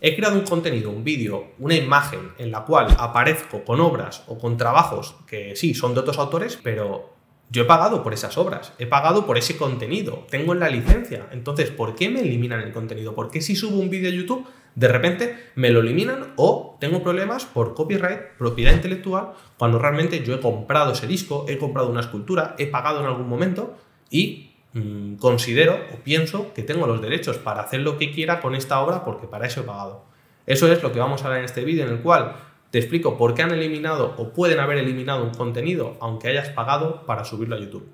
he creado un contenido, un vídeo, una imagen en la cual aparezco con obras o con trabajos que sí, son de otros autores, pero yo he pagado por esas obras, he pagado por ese contenido, tengo la licencia. Entonces, ¿por qué me eliminan el contenido? ¿Por qué si subo un vídeo a YouTube, de repente me lo eliminan o tengo problemas por copyright, propiedad intelectual, cuando realmente yo he comprado ese disco, he comprado una escultura, he pagado en algún momento y mm, considero o pienso que tengo los derechos para hacer lo que quiera con esta obra porque para eso he pagado. Eso es lo que vamos a ver en este vídeo en el cual te explico por qué han eliminado o pueden haber eliminado un contenido aunque hayas pagado para subirlo a YouTube.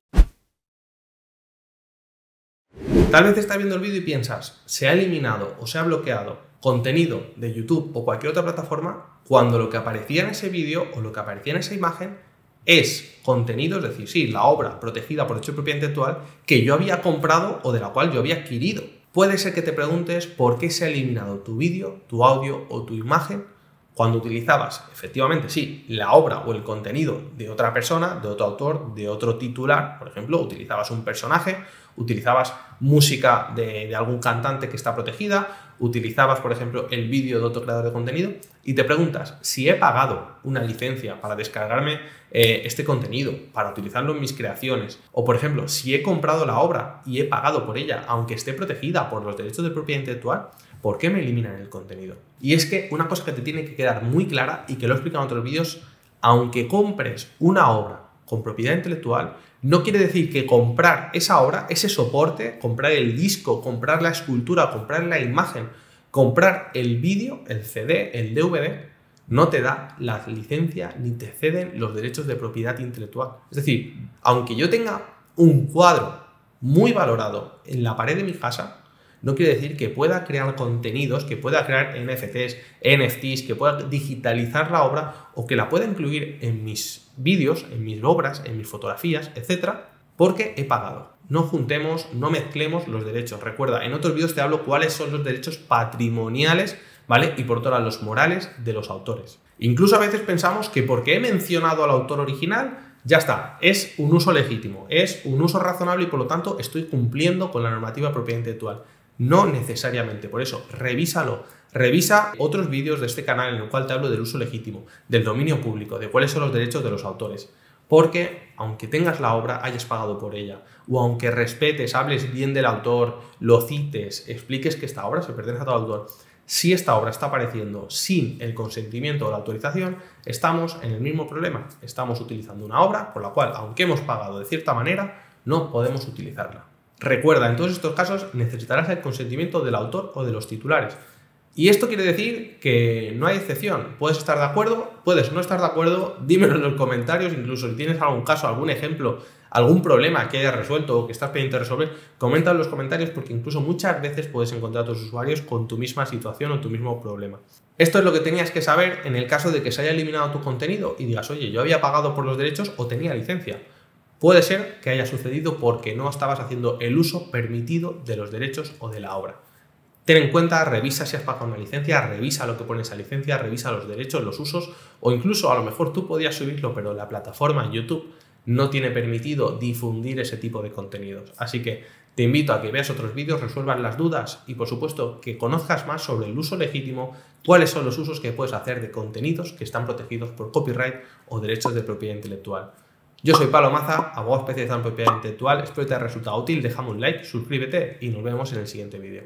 Tal vez estás viendo el vídeo y piensas, se ha eliminado o se ha bloqueado contenido de YouTube o cualquier otra plataforma cuando lo que aparecía en ese vídeo o lo que aparecía en esa imagen es contenido, es decir, sí, la obra protegida por hecho de propiedad intelectual que yo había comprado o de la cual yo había adquirido. Puede ser que te preguntes por qué se ha eliminado tu vídeo, tu audio o tu imagen cuando utilizabas, efectivamente, sí, la obra o el contenido de otra persona, de otro autor, de otro titular, por ejemplo, utilizabas un personaje, utilizabas música de, algún cantante que está protegida, utilizabas, por ejemplo, el vídeo de otro creador de contenido, y te preguntas si he pagado una licencia para descargarme eh, este contenido, para utilizarlo en mis creaciones, o por ejemplo, si he comprado la obra y he pagado por ella, aunque esté protegida por los derechos de propiedad intelectual, ¿por qué me eliminan el contenido? Y es que una cosa que te tiene que quedar muy clara y que lo he explicado en otros vídeos, aunque compres una obra con propiedad intelectual, no quiere decir que comprar esa obra, ese soporte, comprar el disco, comprar la escultura, comprar la imagen, comprar el vídeo, el CD, el DVD, no te da la licencia ni te ceden los derechos de propiedad intelectual. Es decir, aunque yo tenga un cuadro muy valorado en la pared de mi casa, no quiere decir que pueda crear contenidos, que pueda crear NFTs, NFTs, que pueda digitalizar la obra o que la pueda incluir en mis vídeos, en mis obras, en mis fotografías, etcétera, porque he pagado. No juntemos, no mezclemos los derechos. Recuerda, en otros vídeos te hablo cuáles son los derechos patrimoniales, ¿vale? Y por todas los morales de los autores. Incluso a veces pensamos que porque he mencionado al autor original, ya está, es un uso legítimo, es un uso razonable y por lo tanto estoy cumpliendo con la normativa propiedad intelectual. No necesariamente, por eso, revísalo. Revisa otros vídeos de este canal en el cual te hablo del uso legítimo, del dominio público, de cuáles son los derechos de los autores. Porque aunque tengas la obra, hayas pagado por ella, o aunque respetes, hables bien del autor, lo cites, expliques que esta obra se pertenece a tu autor, si esta obra está apareciendo sin el consentimiento o la autorización, estamos en el mismo problema. Estamos utilizando una obra por la cual, aunque hemos pagado de cierta manera, no podemos utilizarla. Recuerda, en todos estos casos necesitarás el consentimiento del autor o de los titulares. Y esto quiere decir que no hay excepción. Puedes estar de acuerdo, puedes no estar de acuerdo, dímelo en los comentarios, incluso si tienes algún caso, algún ejemplo, algún problema que hayas resuelto o que estás pendiente de resolver, comenta en los comentarios porque incluso muchas veces puedes encontrar a tus usuarios con tu misma situación o tu mismo problema. Esto es lo que tenías que saber en el caso de que se haya eliminado tu contenido y digas, oye, yo había pagado por los derechos o tenía licencia. Puede ser que haya sucedido porque no estabas haciendo el uso permitido de los derechos o de la obra. Ten en cuenta, revisa si has pagado una licencia, revisa lo que pone esa licencia, revisa los derechos, los usos, o incluso a lo mejor tú podías subirlo, pero la plataforma YouTube no tiene permitido difundir ese tipo de contenidos. Así que te invito a que veas otros vídeos, resuelvas las dudas y por supuesto que conozcas más sobre el uso legítimo, cuáles son los usos que puedes hacer de contenidos que están protegidos por copyright o derechos de propiedad intelectual. Yo soy Pablo Maza, abogado especializado en propiedad intelectual. Espero que te haya resultado útil. Déjame un like, suscríbete y nos vemos en el siguiente vídeo.